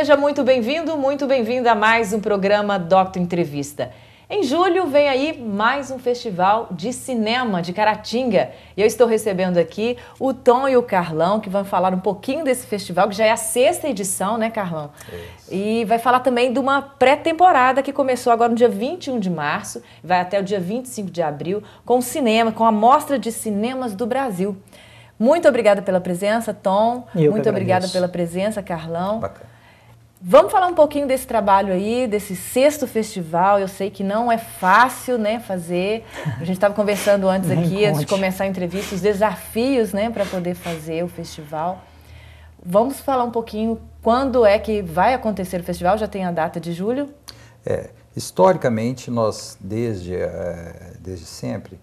Seja muito bem-vindo, muito bem-vinda a mais um programa Doctor Entrevista. Em julho vem aí mais um festival de cinema de Caratinga. E eu estou recebendo aqui o Tom e o Carlão, que vão falar um pouquinho desse festival, que já é a sexta edição, né, Carlão? Isso. E vai falar também de uma pré-temporada que começou agora no dia 21 de março, vai até o dia 25 de abril, com cinema, com a Mostra de Cinemas do Brasil. Muito obrigada pela presença, Tom. Eu Muito obrigada pela presença, Carlão. Bacana. Vamos falar um pouquinho desse trabalho aí, desse sexto festival. Eu sei que não é fácil, né, fazer. A gente estava conversando antes aqui, antes de começar a entrevista, os desafios, né, para poder fazer o festival. Vamos falar um pouquinho quando é que vai acontecer o festival? Já tem a data de julho? É, historicamente nós desde é, desde sempre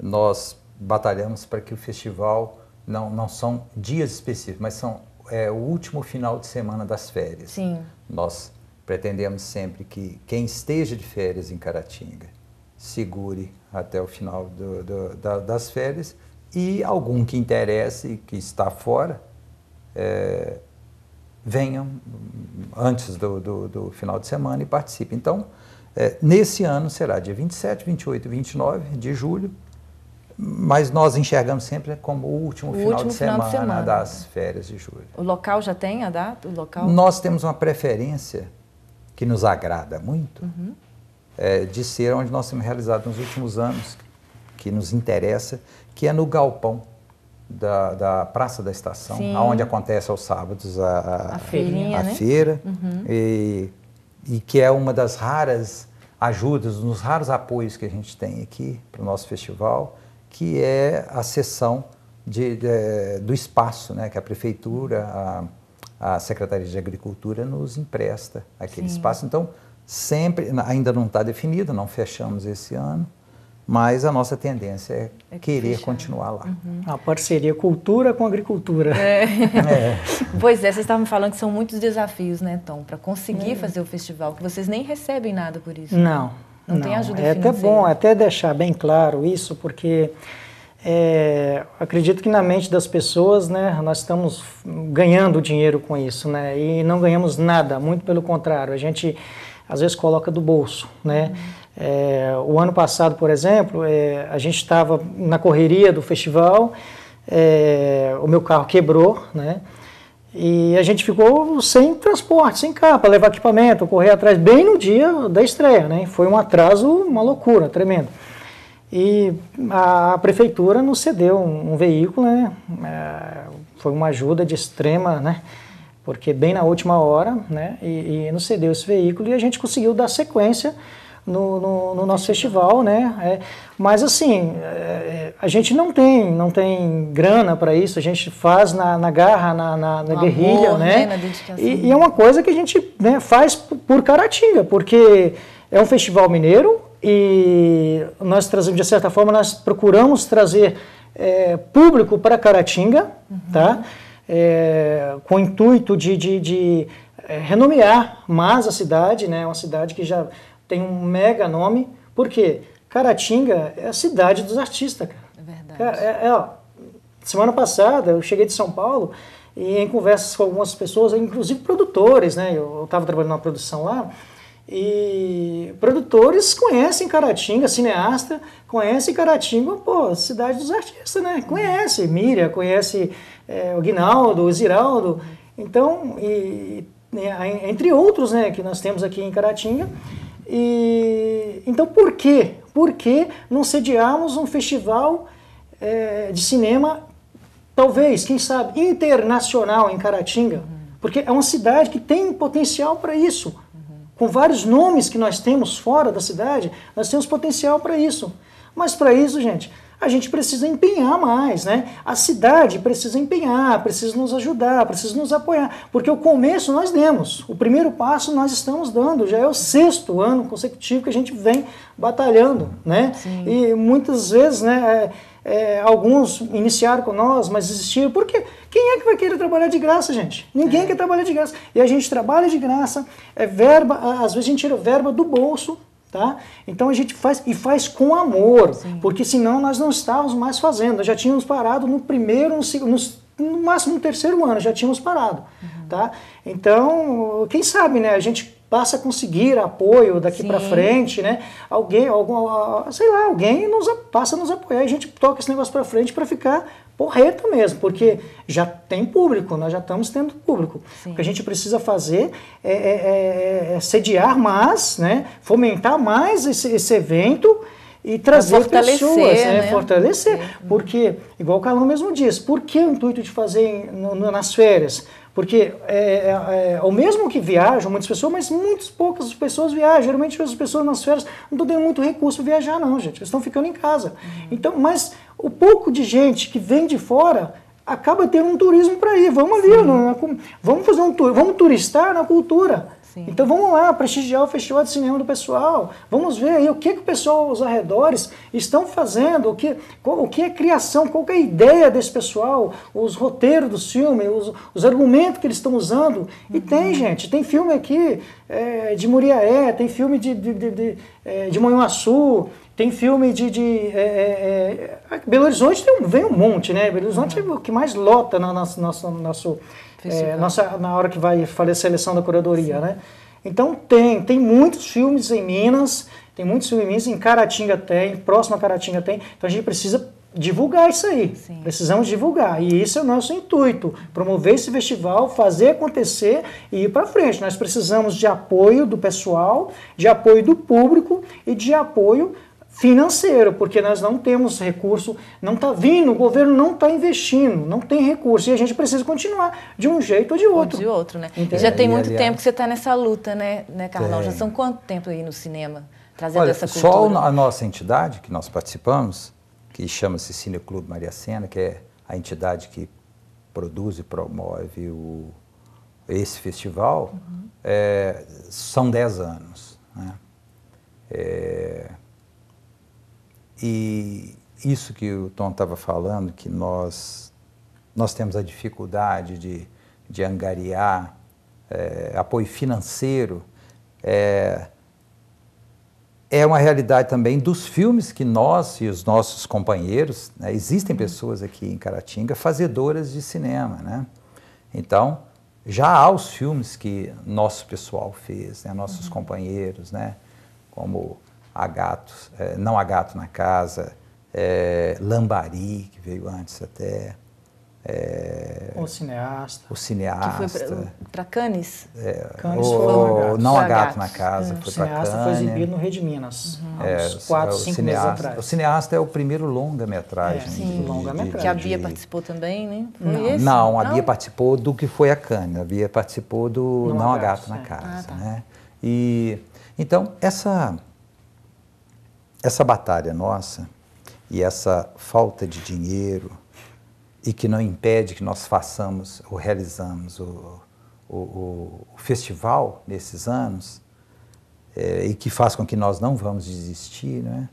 nós batalhamos para que o festival não não são dias específicos, mas são é o último final de semana das férias. Sim. Nós pretendemos sempre que quem esteja de férias em Caratinga segure até o final do, do, da, das férias e algum que interesse, que está fora, é, venham antes do, do, do, final de semana e participem. Então, é, nesse ano será dia 27, 28 e 29 de julho, mas nós enxergamos sempre como o último, o final, último de, final semana de, semana das férias de julho. O local já tem a data? O local? Nós temos uma preferência que nos agrada muito uhum. é, de ser onde nós temos realizado nos últimos anos, que nos interessa, que é no galpão da, da Praça da Estação, Sim. onde acontece aos sábados a, a, a, feirinha, a né? feira, uhum. e, e que é uma das raras ajudas, nos raros apoios que a gente tem aqui para o nosso festival que é a cessão de, de, do espaço, né, que a prefeitura, a, a Secretaria de Agricultura nos empresta aquele Sim. espaço. Então, sempre, ainda não está definido, não fechamos esse ano, mas a nossa tendência é, é querer fechar. continuar lá. Uhum. A parceria cultura com agricultura. É. é. Pois é, vocês estavam falando que são muitos desafios, né, Tom, para conseguir é. fazer o festival, que vocês nem recebem nada por isso. Não, não, não tem ajuda é financeira. É até bom até deixar bem claro isso, porque é, acredito que na mente das pessoas, né, nós estamos ganhando dinheiro com isso, né, e não ganhamos nada, muito pelo contrário, a gente às vezes coloca do bolso, né. Uhum. É, o ano passado, por exemplo, é, a gente estava na correria do festival, é, o meu carro quebrou, né, e a gente ficou sem transporte, sem para levar equipamento, correr atrás, bem no dia da estreia, né? Foi um atraso, uma loucura, tremendo. E a prefeitura nos cedeu um, um veículo, né? É, foi uma ajuda de extrema, né? Porque bem na última hora, né? E, e nos cedeu esse veículo e a gente conseguiu dar sequência no, no, no nosso festival, né? É, mas assim, é, a gente não tem, não tem grana para isso, a gente faz na, na garra, na, na, na guerrilha, amor, né? né? E, e, é uma coisa que a gente né, faz por Caratinga, porque é um festival mineiro e nós trazemos, de certa forma, nós procuramos trazer é, público para Caratinga, uhum. tá? É, com o intuito de, de, de é, renomear mais a cidade, né? Uma cidade que já tem um mega nome, porque Caratinga é a cidade dos artistas, cara. É verdade. Cara, é, é, ó, semana passada eu cheguei de São Paulo e em conversas com algumas pessoas, inclusive produtores, né? Eu estava trabalhando na produção lá, e produtores conhecem Caratinga, cineasta, conhecem Caratinga, pô, cidade dos artistas, né? Conhece Miriam, conhece é, o Guinaldo, o Ziraldo. Então, e, e, entre outros, né, que nós temos aqui em Caratinga. E, então, por quê? Por que não sediarmos um festival é, de cinema, talvez, quem sabe, internacional em Caratinga? Uhum. Porque é uma cidade que tem potencial para isso. Uhum. Com vários nomes que nós temos fora da cidade, nós temos potencial para isso. Mas para isso, gente, a gente precisa empenhar mais, né? A cidade precisa empenhar, precisa nos ajudar, precisa nos apoiar, porque o começo nós demos, o primeiro passo nós estamos dando, já é o sexto ano consecutivo que a gente vem batalhando, né? Sim. E muitas vezes, né? É, é, alguns iniciaram com nós, mas desistiram. Por quê? Quem é que vai querer trabalhar de graça, gente? Ninguém é. quer trabalhar de graça. E a gente trabalha de graça, é verba, às vezes a gente tira verba do bolso Tá? Então a gente faz e faz com amor, Sim. porque senão nós não estávamos mais fazendo. Nós já tínhamos parado no primeiro, nos, nos no máximo no terceiro ano, já tínhamos parado. Uhum. Tá? Então, quem sabe, né? A gente passa a conseguir apoio daqui para frente, né? Alguém, algum, sei lá, alguém nos passa a nos apoiar e a gente toca esse negócio para frente para ficar porreta mesmo, porque já tem público, nós já estamos tendo público. Sim. O que a gente precisa fazer é, é, é, é sediar mais, né? Fomentar mais esse, esse evento e trazer pessoas, né? né? fortalecer. Porque, igual o Carlão mesmo disse, por que o intuito de fazer no, nas férias? Porque é, é, é, o mesmo que viajam, muitas pessoas, mas muitas poucas pessoas viajam. Geralmente as pessoas nas férias não estão tendo muito recurso para viajar, não, gente. Eles estão ficando em casa. Uhum. Então, mas o pouco de gente que vem de fora acaba tendo um turismo para ir. Vamos ali, vamos fazer um vamos turistar na cultura. Sim. Então vamos lá, prestigiar o Festival de Cinema do pessoal. Vamos ver aí o que, que o pessoal aos arredores estão fazendo, o que, qual, o que é criação, qual é a ideia desse pessoal, os roteiros dos filmes, os, os argumentos que eles estão usando. E uhum. tem, gente, tem filme aqui é, de Muriaé, tem filme de, de, de, de, é, de Manhuaçu, tem filme de. de é, é, é Belo Horizonte tem um, vem um monte, né? Belo Horizonte uhum. é o que mais lota na nosso, nosso, nosso é, nossa, na hora que vai fazer a seleção da curadoria, Sim. né? Então tem, tem muitos filmes em Minas, tem muitos filmes em Minas, em Caratinga tem, próximo a Caratinga tem, então a gente precisa divulgar isso aí. Sim. Precisamos divulgar. E isso é o nosso intuito: promover esse festival, fazer acontecer e ir para frente. Nós precisamos de apoio do pessoal, de apoio do público e de apoio financeiro, porque nós não temos recurso, não está vindo, o governo não está investindo, não tem recurso e a gente precisa continuar de um jeito ou de outro. Ou de outro, né? E já tem muito aliás, tempo que você está nessa luta, né, né Carlão? Tem. Já são quanto tempo aí no cinema trazendo Olha, essa cultura? Só a nossa entidade que nós participamos, que chama-se Cine Clube Maria Sena, que é a entidade que produz e promove o, esse festival, uhum. é, são 10 anos. Né? É, e isso que o Tom estava falando, que nós, nós temos a dificuldade de, de angariar é, apoio financeiro, é, é uma realidade também dos filmes que nós e os nossos companheiros, né, existem pessoas aqui em Caratinga fazedoras de cinema, né? Então, já há os filmes que nosso pessoal fez, né, nossos uhum. companheiros, né? Como a gatos, é, não há gato na casa, é, Lambari, que veio antes até. É, o cineasta. O cineasta. Que foi para Cannes? É, Cannes o, foi Não há gato na casa, foi para Cannes. O cineasta foi exibido no Rede Minas, uhum. é, uns 4, 5 é meses atrás. O cineasta é o primeiro longa-metragem. É, sim, longa-metragem. Que a Bia de... participou também, né? Foi não, esse? não, a não? Bia participou do que foi a Cannes. A Bia participou do Não, não há gato, gato na casa. Ah, tá. né? E, então, essa essa batalha nossa e essa falta de dinheiro e que não impede que nós façamos ou realizamos o, o, o, o festival nesses anos é, e que faz com que nós não vamos desistir, né?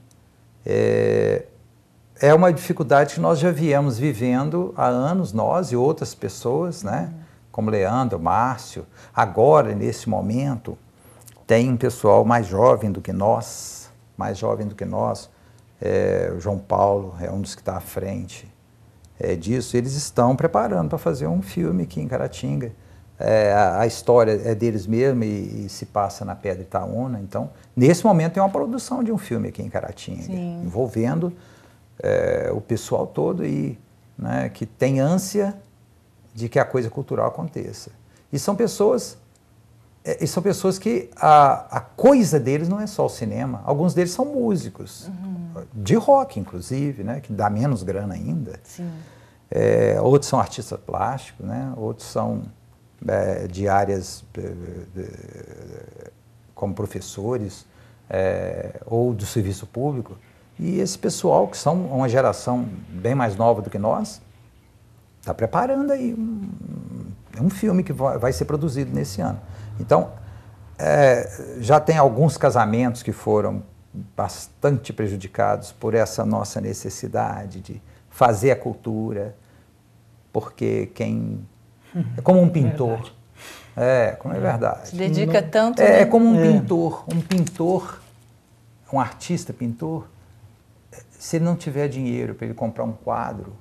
É, é uma dificuldade que nós já viemos vivendo há anos, nós e outras pessoas, né? Como Leandro, Márcio. Agora, nesse momento, tem um pessoal mais jovem do que nós, mais jovem do que nós, é, o João Paulo é um dos que está à frente é, disso. Eles estão preparando para fazer um filme aqui em Caratinga. É, a, a, história é deles mesmo e, e, se passa na Pedra Itaúna. Então, nesse momento tem uma produção de um filme aqui em Caratinga, Sim. envolvendo é, o pessoal todo e né, que tem ânsia de que a coisa cultural aconteça. E são pessoas e são pessoas que a, a coisa deles não é só o cinema. Alguns deles são músicos, uhum. de rock, inclusive, né? que dá menos grana ainda. É, outros são artistas plásticos, né? outros são é, de áreas de, de, como professores é, ou do serviço público. E esse pessoal, que são uma geração bem mais nova do que nós, está preparando aí um, um filme que vai, vai ser produzido nesse ano. Então, é, já tem alguns casamentos que foram bastante prejudicados por essa nossa necessidade de fazer a cultura, porque quem. É como um pintor. É, como é verdade. Se dedica tanto. É, né? é como um é. pintor. Um pintor, um artista pintor, se ele não tiver dinheiro para ele comprar um quadro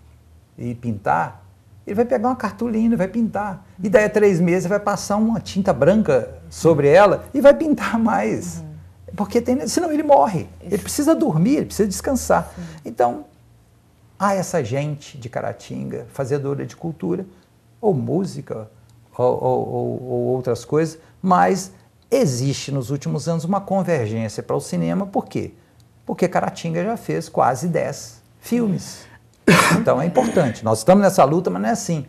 e pintar, Ele vai pegar uma cartolina, vai pintar. E daí a três meses vai passar uma tinta branca sobre ela e vai pintar mais. Uhum. Porque tem, senão ele morre. Isso. Ele precisa dormir, ele precisa descansar. Sim. Então, há essa gente de Caratinga, fazedora de cultura, ou música, ou, ou, ou, ou outras coisas, mas existe nos últimos anos uma convergência para o cinema, por quê? Porque Caratinga já fez quase 10 filmes. Então é importante. Nós estamos nessa luta, mas não é assim.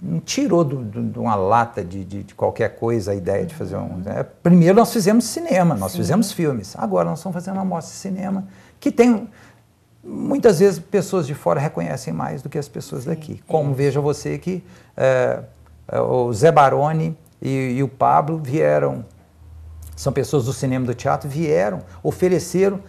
Não tirou de uma lata de, de, de, qualquer coisa a ideia de fazer um. Né? Primeiro nós fizemos cinema, nós Sim. fizemos filmes. Agora nós estamos fazendo uma mostra de cinema que tem muitas vezes pessoas de fora reconhecem mais do que as pessoas Sim, daqui. Como é veja você que é, o Zé Baroni e, e, o Pablo vieram, são pessoas do cinema do teatro, vieram, ofereceram.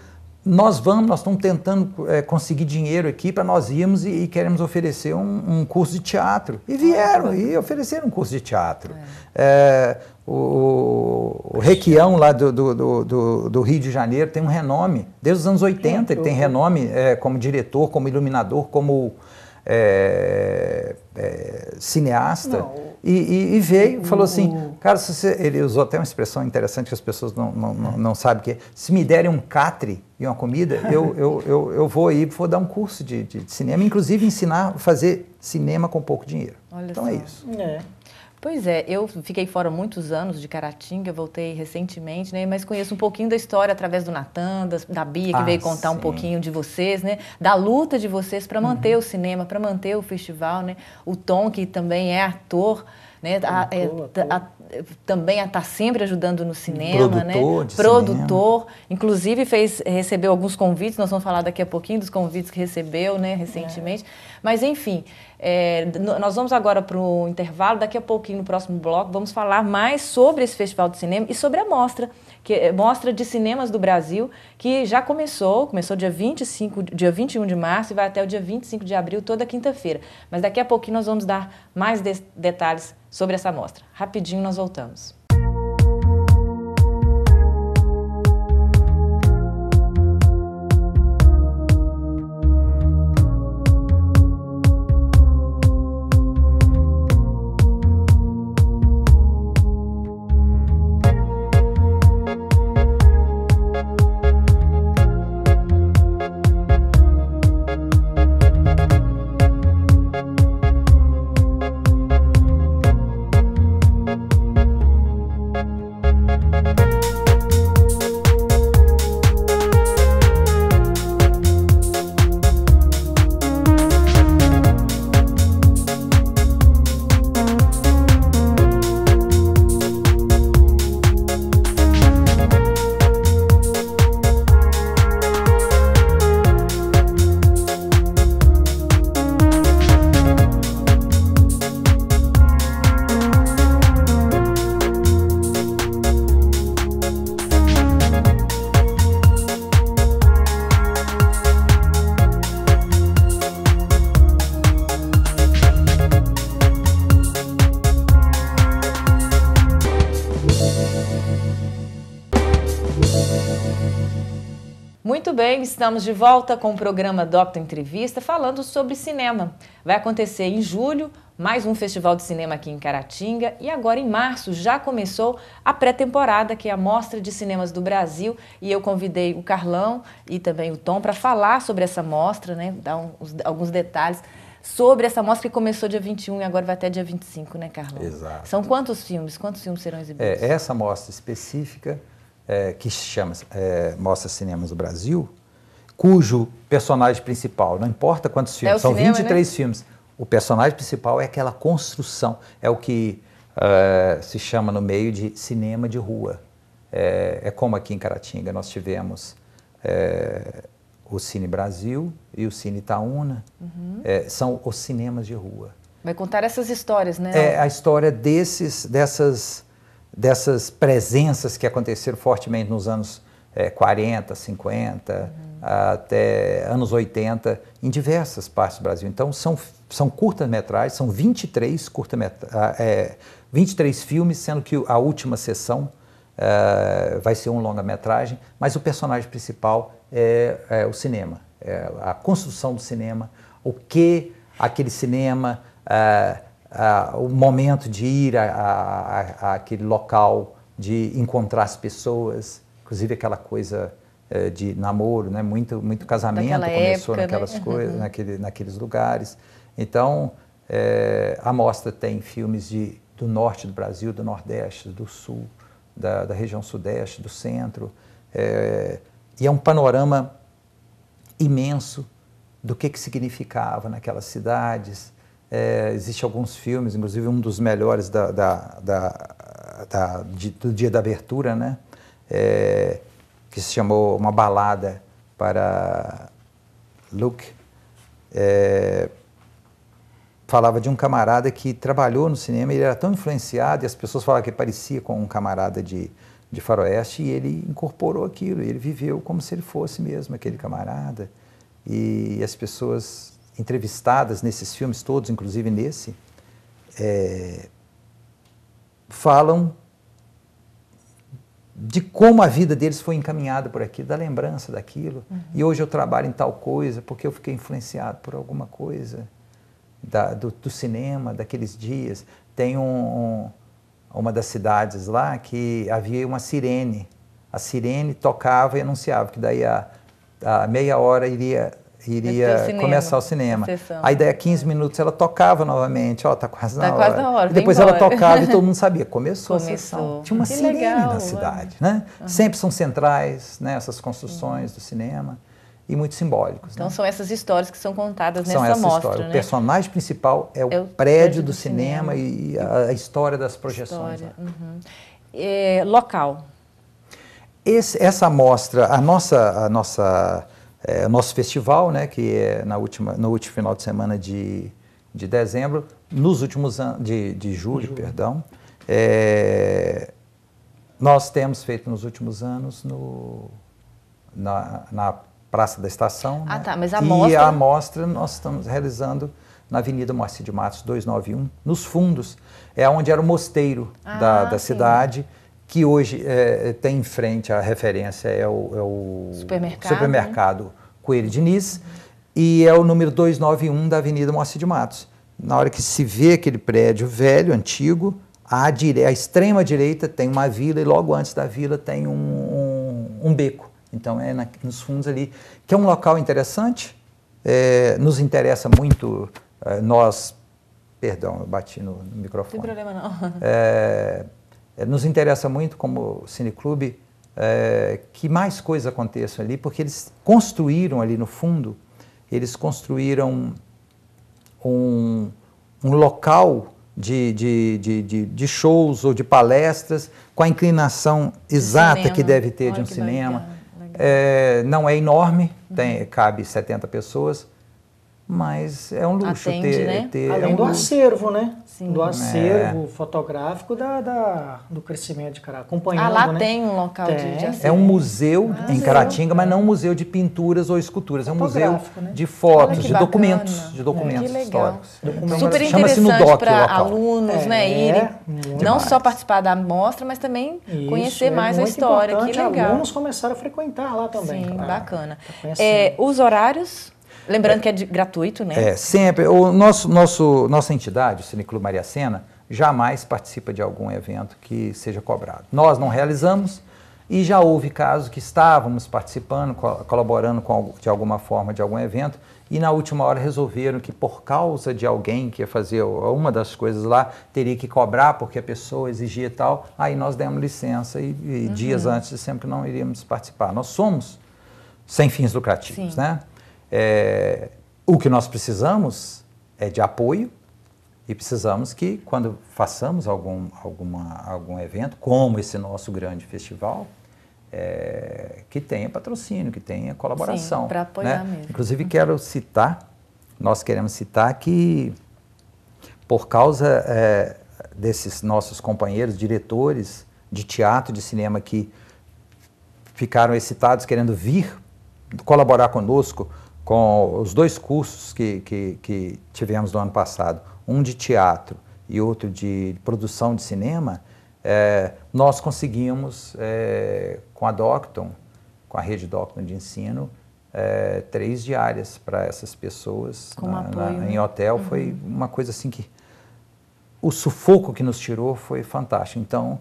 Nós vamos, nós estamos tentando é, conseguir dinheiro aqui para nós irmos e, e queremos oferecer um, um, curso de teatro. E vieram e ofereceram um curso de teatro. É. É, o, o Requião lá do, do, do, do, Rio de Janeiro tem um renome, desde os anos 80 ele tem renome é, como diretor, como iluminador, como cineasta. E, e, e, veio e falou assim, cara, você, ele usou até uma expressão interessante que as pessoas não, não, não, não sabem que é, se me derem um catre e uma comida, eu, eu, eu, eu vou aí, vou dar um curso de, de, de cinema, inclusive ensinar a fazer cinema com pouco dinheiro. Olha então é só. é isso. É. Pois é, eu fiquei fora muitos anos de Caratinga, voltei recentemente, né? Mas conheço um pouquinho da história através do Natan, da, Bia, que ah, veio contar sim. um pouquinho de vocês, né? Da luta de vocês para manter uhum. o cinema, para manter o festival, né? O Tom, que também é ator, né? A, é, a, também está sempre ajudando no cinema, né? Produtor né? Produtor. Cinema. Inclusive fez, recebeu alguns convites, nós vamos falar daqui a pouquinho dos convites que recebeu, né, recentemente. É. Mas enfim, é, nós vamos agora para o intervalo, daqui a pouquinho no próximo bloco vamos falar mais sobre esse Festival de Cinema e sobre a mostra, que é Mostra de Cinemas do Brasil, que já começou, começou dia 25, dia 21 de março e vai até o dia 25 de abril, toda quinta-feira. Mas daqui a pouquinho nós vamos dar mais de detalhes sobre essa mostra. Rapidinho nós voltamos. Bem, estamos de volta com o programa Doctor Entrevista falando sobre cinema. Vai acontecer em julho mais um festival de cinema aqui em Caratinga e agora em março já começou a pré-temporada, que é a Mostra de Cinemas do Brasil, e eu convidei o Carlão e também o Tom para falar sobre essa mostra, né, dar uns, alguns detalhes sobre essa mostra que começou dia 21 e agora vai até dia 25, né, Carlão? Exato. São quantos filmes? Quantos filmes serão exibidos? É, essa mostra específica é, que se chama é, Mostra Cinemas do Brasil, cujo personagem principal, não importa quantos filmes, é são cinema, 23 né? filmes, o personagem principal é aquela construção, é o que uh, se chama no meio de cinema de rua. É, é como aqui em Caratinga nós tivemos é, o Cine Brasil e o Cine Itaúna, uhum. é, são os cinemas de rua. Vai contar essas histórias, né? É a história desses, dessas dessas presenças que aconteceram fortemente nos anos é, 40, 50, uhum. Até anos 80, em diversas partes do Brasil. Então, são, são curtas-metragens, são 23, curta é, 23 filmes, sendo que a última sessão é, vai ser um longa-metragem, mas o personagem principal é, é o cinema, é a construção do cinema, o que aquele cinema, uh, o momento de ir aquele local, de encontrar as pessoas, inclusive aquela coisa uh, de namoro, né? muito, muito casamento Daquela começou época, né? naquelas né? coisas, uhum. naquele, naqueles lugares. Então, é, a mostra tem filmes de, do norte do Brasil, do nordeste, do sul, da, da região sudeste, do centro. É, e é um panorama imenso do que, que significava naquelas cidades. É, Existem alguns filmes, inclusive um dos melhores da, da, da de, do dia da abertura, né? É, que se chamou Uma Balada para Luke. É, falava de um camarada que trabalhou no cinema, ele era tão influenciado e as pessoas falavam que parecia com um camarada de, de faroeste e ele incorporou aquilo, ele viveu como se ele fosse mesmo aquele camarada. E as pessoas entrevistadas nesses filmes todos, inclusive nesse, é, falam de como a vida deles foi encaminhada por aquilo, da lembrança daquilo. Uhum. E hoje eu trabalho em tal coisa porque eu fiquei influenciado por alguma coisa da, do, do, cinema, daqueles dias. Tem um, um, uma das cidades lá que havia uma sirene. A sirene tocava e anunciava que daí a, a meia hora iria iria o começar o cinema. Aí daí a 15 minutos ela tocava novamente, ó, tá quase na tá hora. Quase na hora. Depois ela tocava e todo mundo sabia, começou, começou. a sessão. Tinha uma que sirene legal, na cidade, né? Uhum. Sempre são centrais, né, essas construções uhum. do cinema e muito simbólicos. Então né? são essas histórias que são contadas são nessa mostra. Né? O personagem principal é o, é o prédio, prédio, do, do cinema, cinema, e a, a, história das projeções. História. Uhum. É, local. Esse, essa mostra, a nossa, a nossa, é, nosso festival, né, que é na última, no último final de semana de, de dezembro, nos últimos anos, de, de julho, julho. perdão, é, nós temos feito nos últimos anos no, na, na Praça da Estação. Ah, né? tá, mas a mostra... E a amostra nós estamos realizando na Avenida Moacir de Matos 291, nos fundos, é onde era o mosteiro ah, da, da cidade, que hoje é, tem em frente, a referência é o, é o supermercado, supermercado né? Coelho Diniz, uhum. e é o número 291 da Avenida Moacir de Matos. Na hora que se vê aquele prédio velho, antigo, à, dire... à extrema direita tem uma vila e logo antes da vila tem um, um, um beco. Então é na, nos fundos ali, que é um local interessante, é, nos interessa muito, é, nós, perdão, eu bati no, no microfone. Não tem problema não. É nos interessa muito como cineclube é, que mais coisas aconteçam ali, porque eles construíram ali no fundo, eles construíram um, um local de, de, de, de, shows ou de palestras com a inclinação exata que deve ter Olha de um cinema. É, não é enorme, tem, cabe 70 pessoas, mas é um luxo Atende, ter, né? ter. Além é um do luxo. acervo, né? Sim. Do acervo é. fotográfico da, da, do crescimento de Caratinga. Acompanhando, ah, lá né? tem um local tem. de, de acervo. É um museu ah, em Caratinga, mas não um museu de pinturas ou esculturas. É um museu né? de fotos, de bacana. documentos, de documentos é. históricos. Documentos. Super interessante para alunos, é, né, irem não demais. só participar da mostra, mas também Isso, conhecer é mais a história. Que legal. Alunos começaram a frequentar lá também. Sim, bacana. É, os horários Lembrando que é de, gratuito, né? É, sempre. O nosso, nosso, nossa entidade, o Cineclube Maria Sena, jamais participa de algum evento que seja cobrado. Nós não realizamos e já houve casos que estávamos participando, co colaborando com, de alguma forma de algum evento e na última hora resolveram que por causa de alguém que ia fazer uma das coisas lá, teria que cobrar porque a pessoa exigia tal, aí nós demos licença e, e uhum. dias antes dissemos que não iríamos participar. Nós somos sem fins lucrativos, Sim. né? É, o que nós precisamos é de apoio e precisamos que, quando façamos algum, alguma, algum evento, como esse nosso grande festival, é, que tenha patrocínio, que tenha colaboração. Para apoiar né? mesmo. Inclusive, uhum. quero citar, nós queremos citar que, por causa é, desses nossos companheiros, diretores de teatro, de cinema que ficaram excitados querendo vir colaborar conosco com os dois cursos que, que, que, tivemos no ano passado, um de teatro e outro de produção de cinema, é, nós conseguimos, é, com a Docton, com a rede Docton de ensino, é, três diárias para essas pessoas na, apoio, na, né? em hotel. Uhum. Foi uma coisa assim que o sufoco que nos tirou foi fantástico. Então,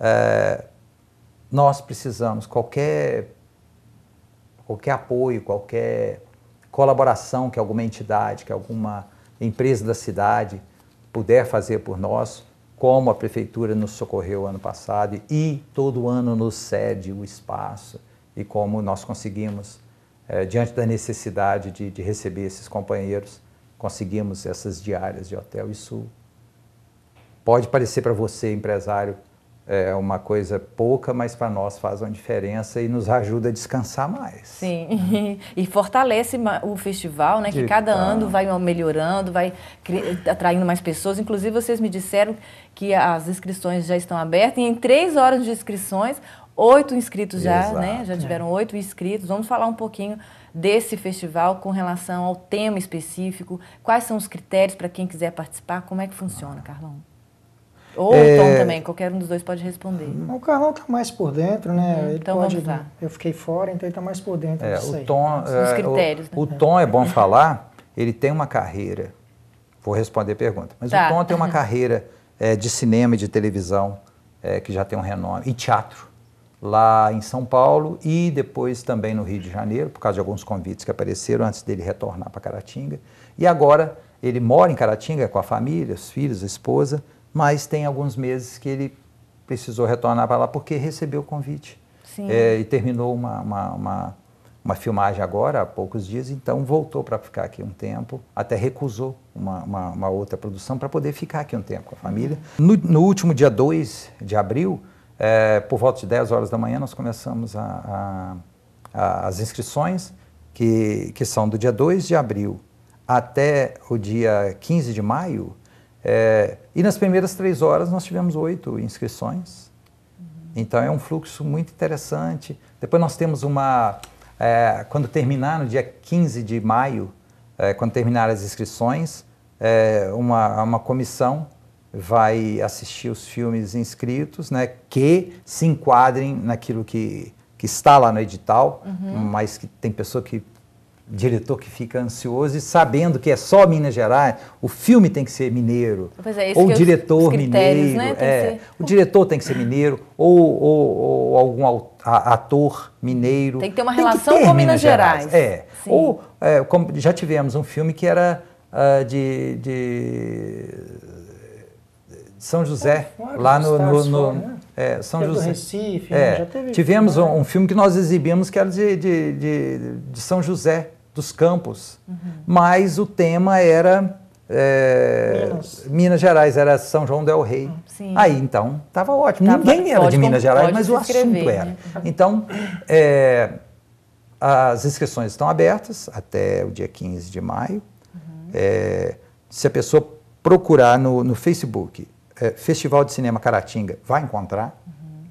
é, nós precisamos, qualquer, qualquer apoio, qualquer colaboração que alguma entidade, que alguma empresa da cidade puder fazer por nós, como a prefeitura nos socorreu ano passado e todo ano nos cede o espaço e como nós conseguimos, é, diante da necessidade de, de receber esses companheiros, conseguimos essas diárias de hotel. Isso pode parecer para você, empresário, é uma coisa pouca, mas para nós faz uma diferença e nos ajuda a descansar mais. Sim, e fortalece o festival, né? Que cada ano vai melhorando, vai atraindo mais pessoas. Inclusive, vocês me disseram que as inscrições já estão abertas e em três horas de inscrições, oito inscritos já, Exato. né? Já tiveram oito inscritos. Vamos falar um pouquinho desse festival com relação ao tema específico, quais são os critérios para quem quiser participar, como é que funciona, Carlão? Ou é... o Tom também, qualquer um dos dois pode responder. O Carlão está mais por dentro, né? Uhum, então pode, vamos lá. Eu fiquei fora, então ele está mais por dentro. É, o Tom, Os é, critérios. O, né? o, Tom é bom falar, ele tem uma carreira. Vou responder a pergunta. Mas tá. o Tom tem uma carreira é, de cinema e de televisão é, que já tem um renome, e teatro, lá em São Paulo e depois também no Rio de Janeiro, por causa de alguns convites que apareceram antes dele retornar para Caratinga. E agora ele mora em Caratinga com a família, os filhos, a esposa, mas tem alguns meses que ele precisou retornar para lá porque recebeu o convite. É, e terminou uma, uma, uma, uma, filmagem agora, há poucos dias, então voltou para ficar aqui um tempo, até recusou uma, uma, uma outra produção para poder ficar aqui um tempo com a família. No, no último dia 2 de abril, é, por volta de 10 horas da manhã, nós começamos a, a, a, as inscrições, que, que são do dia 2 de abril até o dia 15 de maio, é, e nas primeiras três horas nós tivemos oito inscrições. Uhum. Então é um fluxo muito interessante. Depois nós temos uma. É, quando terminar, no dia 15 de maio, é, quando terminar as inscrições, é, uma, uma comissão vai assistir os filmes inscritos, né, que se enquadrem naquilo que, que está lá no edital, uhum. mas que tem pessoa que diretor que fica ansioso e sabendo que é só Minas Gerais, o filme tem que ser mineiro, é, ou o diretor mineiro, né? é, o diretor tem que ser mineiro, ou, ou, ou algum ator mineiro. Tem que ter uma relação ter com Minas, Gerais. Gerais. É. Ou, é, como já tivemos um filme que era uh, de, de São José, lá no, no, no né? é, São José. Recife, é, né? tivemos um, um, filme que nós exibimos que era de, de, de, de São José, dos campos, uhum. mas o tema era é, Minas. Minas. Gerais, era São João del Rei. Hum, sim. Aí então estava ótimo. Tava, Ninguém era de Minas Gerais, mas o assunto era. Né? Então, é, as inscrições estão abertas até o dia 15 de maio. Uhum. É, se a pessoa procurar no, no Facebook é, Festival de Cinema Caratinga, vai encontrar. Uhum.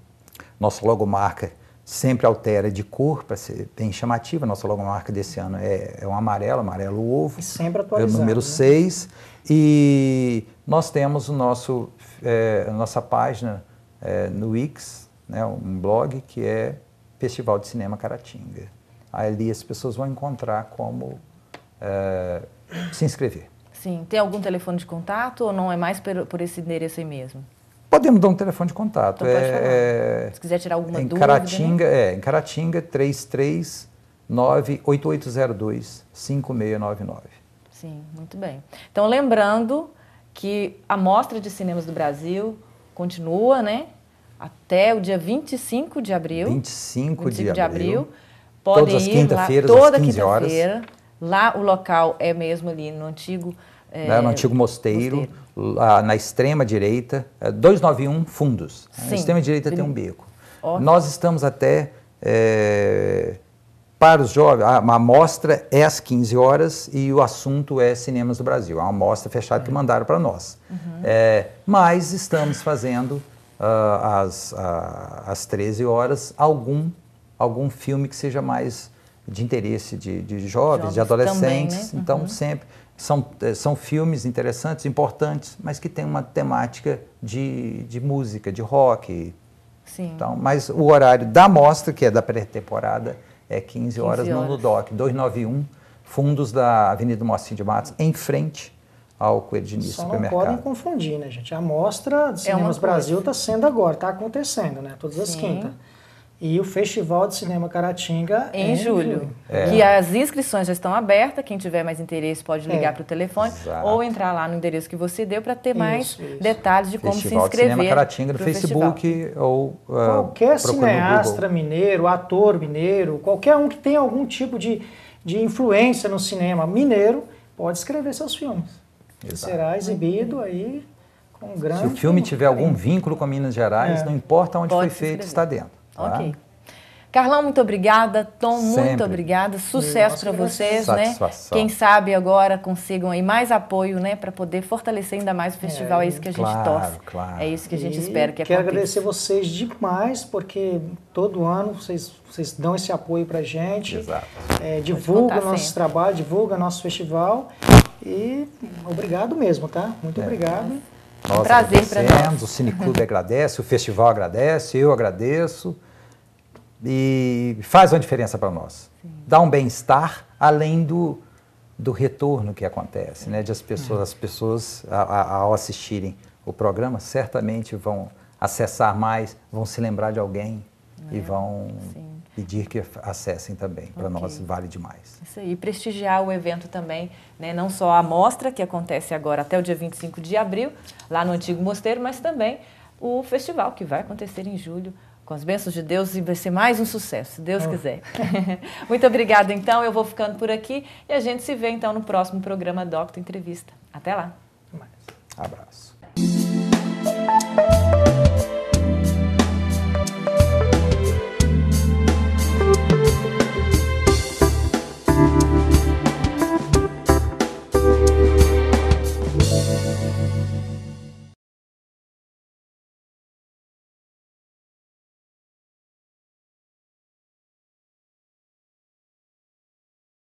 Nossa logomarca sempre altera de cor para ser bem chamativa. Nossa logomarca desse ano é, é um amarelo, amarelo ovo. E sempre atualizado. É o número 6. Né? E nós temos o nosso, é, a nossa página é, no Wix, né, um blog que é Festival de Cinema Caratinga. Ali as pessoas vão encontrar como é, se inscrever. Sim. Tem algum telefone de contato ou não é mais por, por esse endereço aí mesmo? Podemos dar um telefone de contato. Então é, é, Se quiser tirar alguma em dúvida. Caratinga, né? É, em Caratinga, 339-8802-5699. Sim, muito bem. Então, lembrando que a Mostra de Cinemas do Brasil continua, né? Até o dia 25 de abril. 25, 25 de, de abril. abril. Podem Todas as quinta-feiras, toda quinta-feira. Lá o local é mesmo ali no antigo é, né, no antigo mosteiro, mosteiro. Lá, na extrema direita, 291 Fundos. Sim. Na extrema direita tem um beco. Ótimo. Nós estamos até é, para os jovens, a, a mostra é às 15 horas e o assunto é Cinemas do Brasil. É uma mostra fechada que mandaram para nós. Uhum. É, mas estamos fazendo uh, às, uh, às 13 horas algum, algum filme que seja mais de interesse de, de jovens, jovens, de adolescentes. Também, né? Então, uhum. Sempre são, eh, são filmes interessantes, importantes, mas que têm uma temática de, de música, de rock. Sim. Então, mas o horário da mostra, que é da pré-temporada, é 15 horas, 15 horas. no Ludoc, 291, fundos da Avenida Mocinho de Matos, em frente ao Coelho de Nice Só Supermercado. não podem confundir, né, gente? A mostra de Cinemas é Brasil está sendo agora, está acontecendo, né? Todas as quintas. E o Festival de Cinema Caratinga em, em julho. julho. É. Que as inscrições já estão abertas. Quem tiver mais interesse pode ligar é. para o telefone Exato. ou entrar lá no endereço que você deu para ter isso, mais isso. detalhes de como festival se inscrever. De Cinema Caratinga no Facebook festival. ou uh, qualquer cineasta mineiro, ator mineiro, qualquer um que tenha algum tipo de, de influência no cinema mineiro pode escrever seus filmes. Exato. Será exibido aí com grande. Se o filme tiver algum vínculo com Minas Gerais, é. não importa onde pode foi feito, está dentro. Ok. Carlão, muito obrigada. Tom, Sempre. muito obrigada. Sucesso para vocês, né? Satisfação. né? Quem sabe agora consigam aí mais apoio, né, para poder fortalecer ainda mais o festival. É, é isso que a claro, gente torce. Claro. É isso que a gente e espera que quero aconteça. Quero agradecer vocês demais, porque todo ano vocês, vocês dão esse apoio para a gente. Exato. É, divulga o nosso sempre. trabalho, divulga nosso festival. E obrigado mesmo, tá? Muito é. obrigado. Nós Prazer para nós. O Cineclube agradece, o festival agradece, eu agradeço e faz uma diferença para nós. Sim. Dá um bem-estar além do, do retorno que acontece, né? De as pessoas, as pessoas a, a, ao assistirem o programa certamente vão acessar mais, vão se lembrar de alguém é. e vão Sim. pedir que acessem também. Para okay. nós vale demais. Isso aí, prestigiar o evento também, né? não só a mostra que acontece agora até o dia 25 de abril, lá no Antigo Mosteiro, mas também o festival que vai acontecer em julho com as bênçãos de Deus e vai ser mais um sucesso, se Deus oh. quiser. Muito obrigada, então. Eu vou ficando por aqui e a gente se vê, então, no próximo programa Doctor Entrevista. Até lá. Mais. Abraço.